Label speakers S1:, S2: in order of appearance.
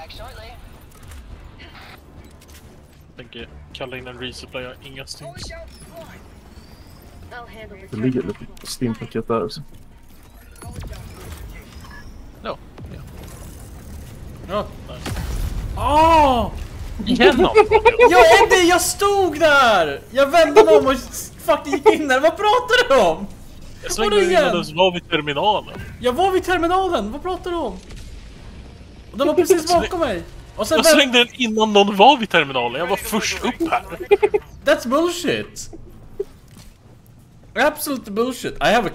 S1: back shortly.
S2: Tänker kalla in en resupply, jag har inga
S3: the
S4: Det ligger lite Steam-paket där också.
S2: Ja, ja.
S5: Ja.
S2: Nice.
S5: Åh!
S2: Igen då?
S5: Ja Eddie, jag stod där! Jag vände mig om och fucking gick in där. Vad pratar du om?
S2: Jag svängde in du var vid terminalen.
S5: Jag var vid terminalen, vad pratar du om? Och den var precis bakom mig. Och sen
S2: Jag slängde den innan någon var vid terminalen, jag var först upp här.
S5: That's bullshit. Absolute bullshit. I have a